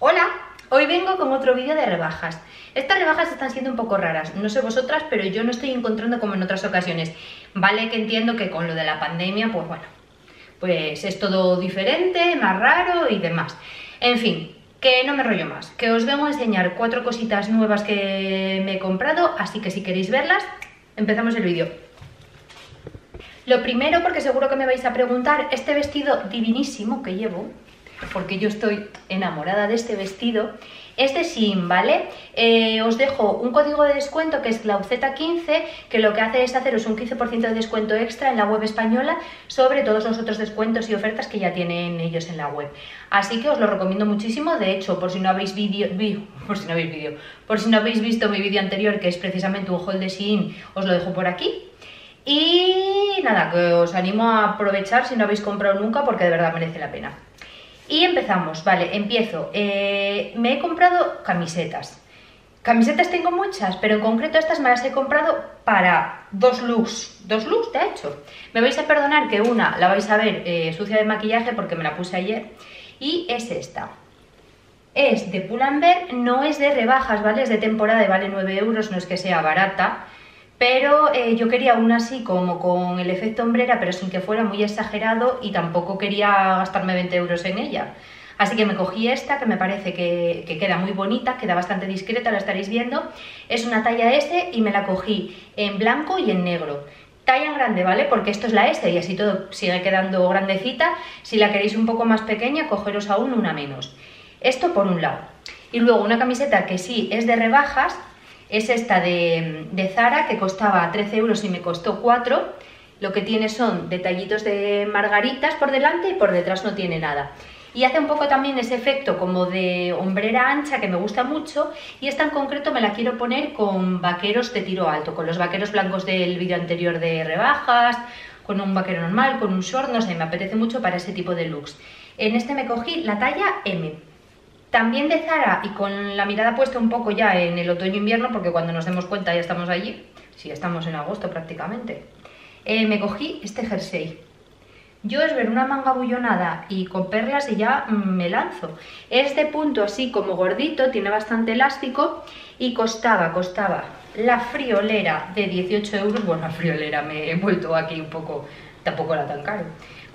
Hola, hoy vengo con otro vídeo de rebajas. Estas rebajas están siendo un poco raras, no sé vosotras, pero yo no estoy encontrando como en otras ocasiones. Vale que entiendo que con lo de la pandemia, pues bueno, pues es todo diferente, más raro y demás. En fin, que no me rollo más, que os vengo a enseñar cuatro cositas nuevas que me he comprado, así que si queréis verlas, empezamos el vídeo. Lo primero, porque seguro que me vais a preguntar, este vestido divinísimo que llevo, porque yo estoy enamorada de este vestido, es de Shein, ¿vale? Eh, os dejo un código de descuento que es Glauceta15, que lo que hace es haceros un 15% de descuento extra en la web española sobre todos los otros descuentos y ofertas que ya tienen ellos en la web. Así que os lo recomiendo muchísimo, de hecho, por si no habéis vídeo, por si no habéis por si no habéis visto mi vídeo anterior, que es precisamente un haul de Shein, os lo dejo por aquí. Y nada, que os animo a aprovechar si no habéis comprado nunca porque de verdad merece la pena. Y empezamos, vale, empiezo. Eh, me he comprado camisetas. Camisetas tengo muchas, pero en concreto estas me las he comprado para dos looks. Dos looks, de hecho. Me vais a perdonar que una la vais a ver eh, sucia de maquillaje porque me la puse ayer. Y es esta. Es de Pull&Bear, no es de rebajas, ¿vale? Es de temporada y vale 9 euros, no es que sea barata. Pero eh, yo quería una así como con el efecto hombrera, pero sin que fuera muy exagerado y tampoco quería gastarme 20 euros en ella. Así que me cogí esta, que me parece que, que, queda muy bonita, queda bastante discreta, la estaréis viendo. Es una talla S y me la cogí en blanco y en negro. Talla grande, ¿vale? Porque esto es la S y así todo sigue quedando grandecita. Si la queréis un poco más pequeña, cogeros aún una menos. Esto por un lado. Y luego una camiseta que sí es de rebajas, es esta de, Zara que costaba 13 euros y me costó 4. Lo que tiene son detallitos de margaritas por delante y por detrás no tiene nada. Y hace un poco también ese efecto como de hombrera ancha que me gusta mucho y esta en concreto me la quiero poner con vaqueros de tiro alto, con los vaqueros blancos del vídeo anterior de rebajas, con un vaquero normal, con un short, no sé, me apetece mucho para ese tipo de looks. En este me cogí la talla M, también de Zara y con la mirada puesta un poco ya en el otoño-invierno, porque cuando nos demos cuenta ya estamos allí, sí, estamos en agosto prácticamente, eh, me cogí este jersey. Yo es ver una manga bullonada y con perlas y ya me lanzo. Es de punto así como gordito, tiene bastante elástico y costaba, costaba la friolera de 18 euros. Bueno, la friolera me he vuelto aquí un poco, tampoco era tan caro.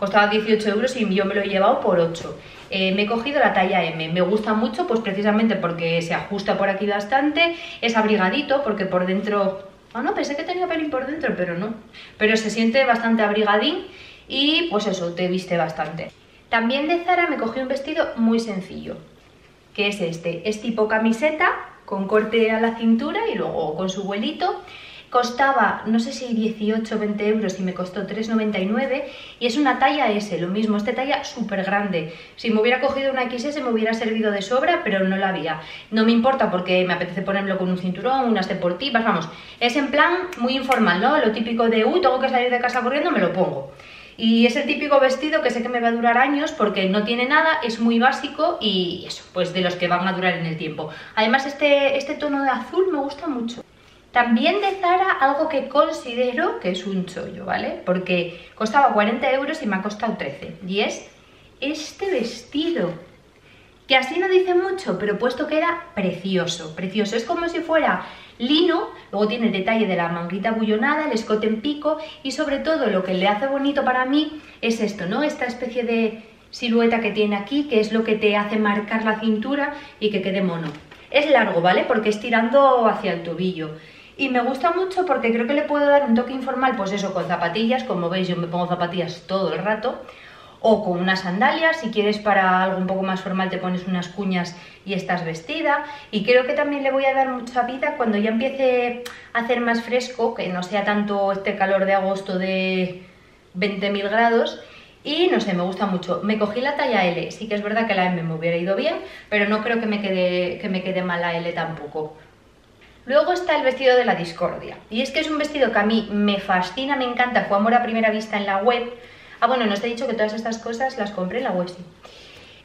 Costaba 18 euros y yo me lo he llevado por 8. Eh, me he cogido la talla M, me gusta mucho pues precisamente porque se ajusta por aquí bastante, es abrigadito porque por dentro... Ah, no, pensé que tenía pelín por dentro, pero no. Pero se siente bastante abrigadín y pues eso, te viste bastante. También de Zara me cogí un vestido muy sencillo, que es este. Es tipo camiseta con corte a la cintura y luego con su vuelito costaba, no sé si 18 o 20 euros y me costó 3,99 y es una talla S, lo mismo, esta talla súper grande. Si me hubiera cogido una XS me hubiera servido de sobra, pero no la había. No me importa porque me apetece ponerlo con un cinturón, unas deportivas, vamos. Es en plan muy informal, ¿no? Lo típico de, uy, tengo que salir de casa corriendo, me lo pongo. Y es el típico vestido que sé que me va a durar años porque no tiene nada, es muy básico y eso, pues de los que van a durar en el tiempo. Además este, este tono de azul me gusta mucho. También de Zara algo que considero que es un chollo, ¿vale? Porque costaba 40 euros y me ha costado 13. Y es este vestido. Que así no dice mucho, pero puesto queda precioso, precioso. Es como si fuera lino, luego tiene el detalle de la manguita bullonada, el escote en pico y sobre todo lo que le hace bonito para mí es esto, ¿no? Esta especie de silueta que tiene aquí, que es lo que te hace marcar la cintura y que quede mono. Es largo, ¿vale? Porque es tirando hacia el tobillo. Y me gusta mucho porque creo que le puedo dar un toque informal, pues eso, con zapatillas, como veis yo me pongo zapatillas todo el rato, o con unas sandalias, si quieres para algo un poco más formal te pones unas cuñas y estás vestida, y creo que también le voy a dar mucha vida cuando ya empiece a hacer más fresco, que no sea tanto este calor de agosto de 20.000 grados, y no sé, me gusta mucho. Me cogí la talla L, sí que es verdad que la M me hubiera ido bien, pero no creo que me quede, que me quede mal la L tampoco. Luego está el vestido de la discordia. Y es que es un vestido que a mí me fascina, me encanta. Fue amor a primera vista en la web. Ah, bueno, no os he dicho que todas estas cosas las compré en la web, sí.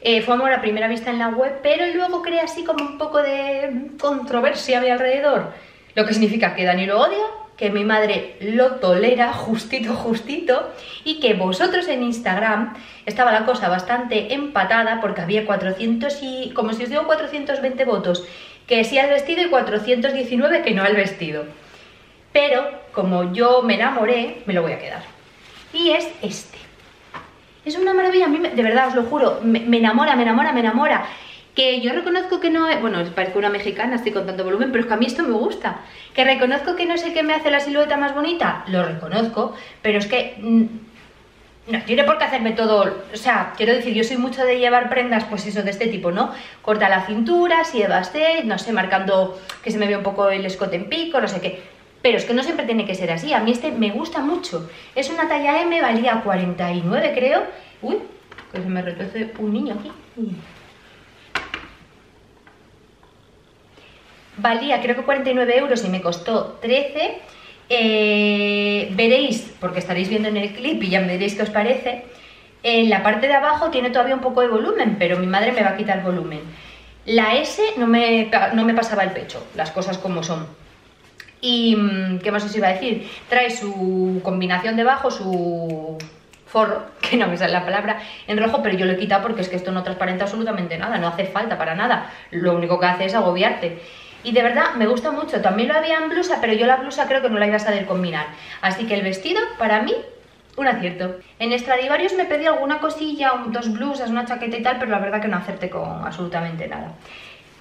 Eh, fue amor a primera vista en la web, pero luego crea así como un poco de controversia de alrededor. Lo que significa que Dani lo odia que mi madre lo tolera justito, justito, y que vosotros en Instagram estaba la cosa bastante empatada porque había 400 y, como si os digo 420 votos, que sí al vestido y 419 que no al vestido. Pero como yo me enamoré, me lo voy a quedar. Y es este. Es una maravilla, a mí de verdad os lo juro, me, enamora, me enamora, me enamora que yo reconozco que no bueno, parece una mexicana, estoy con tanto volumen, pero es que a mí esto me gusta. Que reconozco que no sé qué me hace la silueta más bonita, lo reconozco, pero es que mm, no tiene por qué hacerme todo, o sea, quiero decir, yo soy mucho de llevar prendas, pues eso, de este tipo, ¿no? Corta la cintura, si basté, no sé, marcando que se me ve un poco el escote en pico, no sé qué. Pero es que no siempre tiene que ser así, a mí este me gusta mucho. Es una talla M, valía 49 creo. Uy, que se me retuerce un niño aquí valía creo que 49 euros y me costó 13. Eh, veréis, porque estaréis viendo en el clip y ya me diréis qué os parece, en la parte de abajo tiene todavía un poco de volumen, pero mi madre me va a quitar volumen. La S no me, no me pasaba el pecho, las cosas como son. Y, mm, ¿qué más os iba a decir? Trae su combinación debajo, su forro, que no me sale la palabra, en rojo, pero yo lo he quitado porque es que esto no transparenta absolutamente nada, no hace falta para nada. Lo único que hace es agobiarte. Y de verdad me gusta mucho, también lo había en blusa, pero yo la blusa creo que no la iba a saber combinar. Así que el vestido, para mí, un acierto. En Stradivarius me pedí alguna cosilla, dos blusas, una chaqueta y tal, pero la verdad que no acerté con absolutamente nada.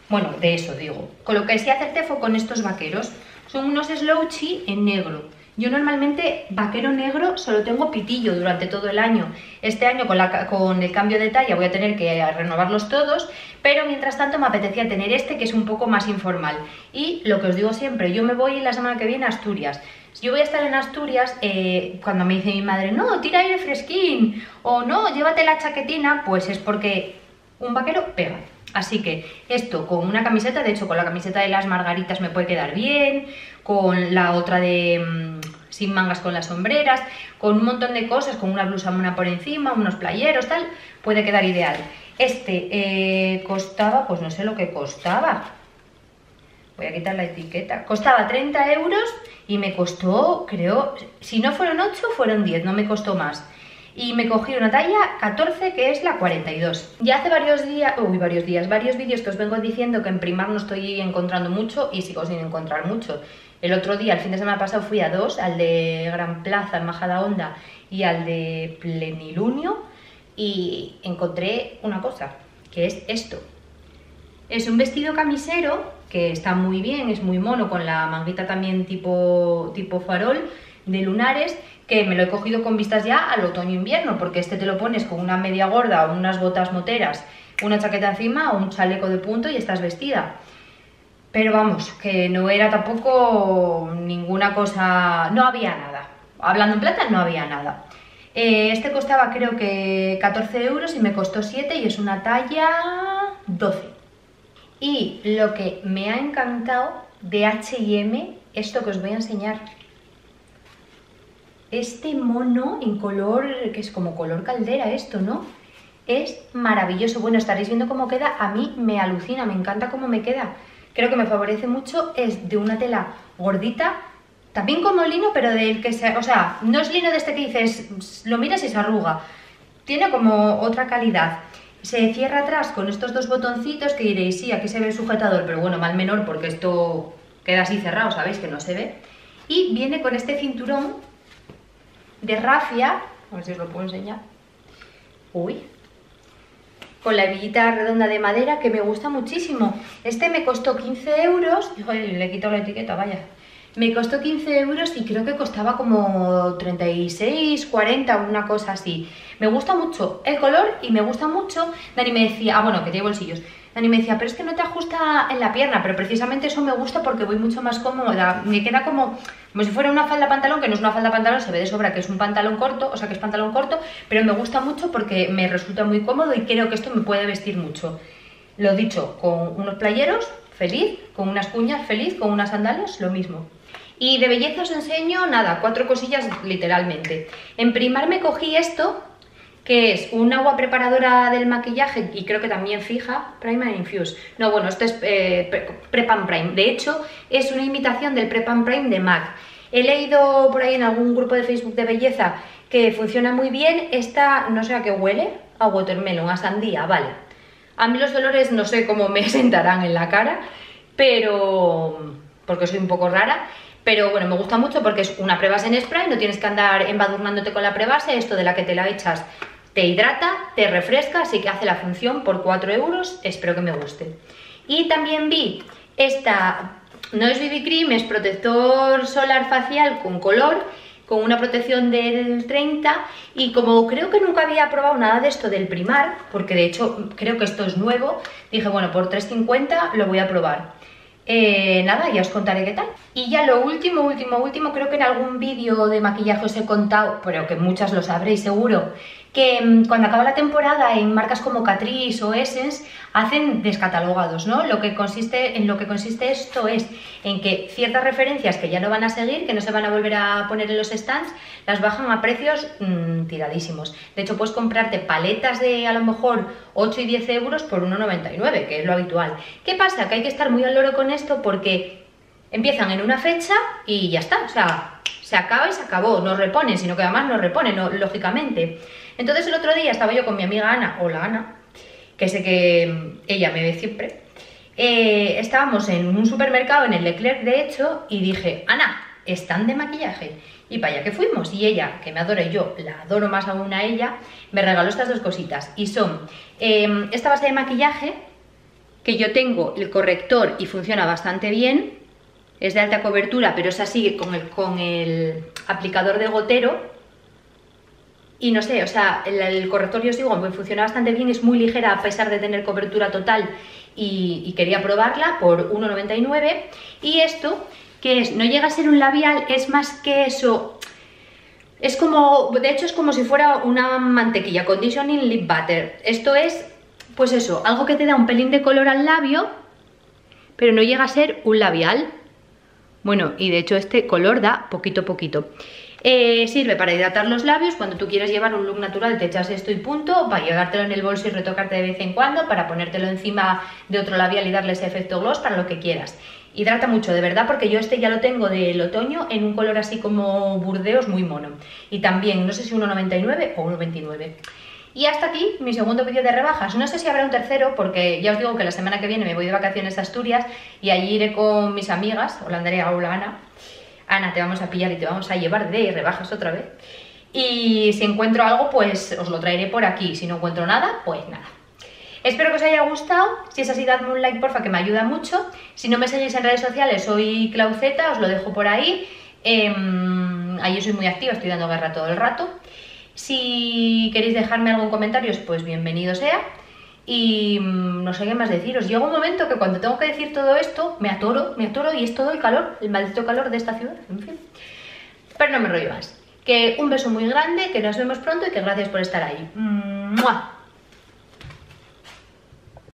Bueno, de eso digo. Con lo que sí acerté fue con estos vaqueros. Son unos slouchy en negro. Yo normalmente vaquero negro solo tengo pitillo durante todo el año. Este año con, la, con, el cambio de talla voy a tener que renovarlos todos, pero mientras tanto me apetecía tener este que es un poco más informal. Y lo que os digo siempre, yo me voy la semana que viene a Asturias. Yo voy a estar en Asturias eh, cuando me dice mi madre, no, tira aire fresquín, o no, llévate la chaquetina, pues es porque un vaquero pega. Así que esto con una camiseta, de hecho con la camiseta de las margaritas me puede quedar bien, con la otra de mm, sin mangas con las sombreras, con un montón de cosas, con una blusa mona por encima, unos playeros, tal, puede quedar ideal. Este eh, costaba, pues no sé lo que costaba, voy a quitar la etiqueta, costaba 30 euros y me costó, creo, si no fueron 8, fueron 10, no me costó más y me cogí una talla 14 que es la 42. Ya hace varios días, uy, varios días, varios vídeos que os vengo diciendo que en primar no estoy encontrando mucho y sigo sin encontrar mucho. El otro día, el fin de semana pasado, fui a dos, al de Gran Plaza en Majada Honda y al de Plenilunio y encontré una cosa, que es esto. Es un vestido camisero que está muy bien, es muy mono, con la manguita también tipo, tipo farol de lunares que me lo he cogido con vistas ya al otoño-invierno, porque este te lo pones con una media gorda unas botas moteras, una chaqueta encima o un chaleco de punto y estás vestida. Pero vamos, que no era tampoco ninguna cosa, no había nada. Hablando en plata, no había nada. Eh, este costaba creo que 14 euros y me costó 7 y es una talla 12. Y lo que me ha encantado de H&M, esto que os voy a enseñar, este mono en color, que es como color caldera esto, ¿no? Es maravilloso. Bueno, estaréis viendo cómo queda. A mí me alucina, me encanta cómo me queda. Creo que me favorece mucho. Es de una tela gordita, también como lino, pero del que se... O sea, no es lino de este que dices, lo miras y se arruga. Tiene como otra calidad. Se cierra atrás con estos dos botoncitos que diréis, sí, aquí se ve el sujetador, pero bueno, mal menor porque esto queda así cerrado, ¿sabéis? Que no se ve. Y viene con este cinturón de rafia, a ver si os lo puedo enseñar, uy, con la hebillita redonda de madera que me gusta muchísimo. Este me costó 15 euros, le he quitado la etiqueta, vaya. Me costó 15 euros y creo que costaba como 36, 40, una cosa así. Me gusta mucho el color y me gusta mucho. Dani me decía, ah bueno, que tiene bolsillos. Dani me decía, pero es que no te ajusta en la pierna, pero precisamente eso me gusta porque voy mucho más cómoda. Me queda como como si fuera una falda pantalón, que no es una falda pantalón, se ve de sobra que es un pantalón corto, o sea que es pantalón corto, pero me gusta mucho porque me resulta muy cómodo y creo que esto me puede vestir mucho. Lo dicho, con unos playeros, feliz, con unas cuñas, feliz, con unas sandalias, lo mismo. Y de belleza os enseño, nada, cuatro cosillas literalmente. En primar me cogí esto, que es un agua preparadora del maquillaje y creo que también fija, Primer Infuse. No, bueno, esto es eh, Prep and Prime. De hecho, es una imitación del Prep and Prime de MAC. He leído por ahí en algún grupo de Facebook de belleza que funciona muy bien. Esta, no sé a qué huele, a watermelon, a sandía, vale. A mí los olores no sé cómo me sentarán en la cara, pero... porque soy un poco rara. Pero bueno, me gusta mucho porque es una prebase en spray, no tienes que andar embadurnándote con la prebase, esto de la que te la echas te hidrata, te refresca, así que hace la función por 4 euros, espero que me guste. Y también vi esta, no es BB Cream, es protector solar facial con color, con una protección del 30 y como creo que nunca había probado nada de esto del primar, porque de hecho creo que esto es nuevo, dije bueno, por 3,50 lo voy a probar. Eh, nada, ya os contaré qué tal. Y ya lo último, último, último, creo que en algún vídeo de maquillaje os he contado, pero que muchas lo sabréis seguro, que mm, cuando acaba la temporada en marcas como Catrice o Essence hacen descatalogados, ¿no? Lo que consiste, en lo que consiste esto es en que ciertas referencias que ya no van a seguir, que no se van a volver a poner en los stands, las bajan a precios mm, tiradísimos. De hecho, puedes comprarte paletas de a lo mejor 8 y 10 euros por 1,99, que es lo habitual. ¿Qué pasa? Que hay que estar muy al loro con esto porque empiezan en una fecha y ya está, o sea, se acaba y se acabó, no reponen, sino que además no reponen, lógicamente. Entonces el otro día estaba yo con mi amiga Ana, hola Ana, que sé que mm, ella me ve siempre, eh, estábamos en un supermercado, en el Leclerc de hecho, y dije, Ana, están de maquillaje. Y para allá que fuimos. Y ella, que me adora y yo la adoro más aún a ella, me regaló estas dos cositas. Y son em, esta base de maquillaje, que yo tengo el corrector y funciona bastante bien. Es de alta cobertura, pero esa sigue con el, con el aplicador de gotero y no sé, o sea, el, corrector yo os digo, funciona bastante bien, es muy ligera a pesar de tener cobertura total y, quería probarla por 1,99. Y esto, que es, no llega a ser un labial, es más que eso, es como, de hecho es como si fuera una mantequilla, conditioning lip butter. Esto es, pues eso, algo que te da un pelín de color al labio, pero no llega a ser un labial. Bueno, y de hecho este color da poquito a poquito. Eh, sirve para hidratar los labios, cuando tú quieres llevar un look natural te echas esto y punto, para llevártelo en el bolso y retocarte de vez en cuando, para ponértelo encima de otro labial y darle ese efecto gloss, para lo que quieras. Hidrata mucho, de verdad, porque yo este ya lo tengo del otoño en un color así como burdeos muy mono. Y también, no sé si 1,99 o 1,29. Y hasta aquí mi segundo vídeo de rebajas. No sé si habrá un tercero porque ya os digo que la semana que viene me voy de vacaciones a Asturias y allí iré con mis amigas, hola Andrea, hola Ana, Ana, te vamos a pillar y te vamos a llevar de rebajas otra vez. Y si encuentro algo, pues os lo traeré por aquí. Si no encuentro nada, pues nada. Espero que os haya gustado. Si es así, dadme un like, porfa, que me ayuda mucho. Si no me seguís en redes sociales, soy Clauceta, os lo dejo por ahí. Eh, ahí soy muy activa, estoy dando guerra todo el rato. Si queréis dejarme algún comentario, pues bienvenido sea. Y mm, no sé qué más deciros. Llega un momento que cuando tengo que decir todo esto, me atoro, me atoro y es todo el calor, el maldito calor de esta ciudad, en fin. Pero no me rollo más. Que un beso muy grande, que nos vemos pronto y que gracias por estar ahí. ¡Mua!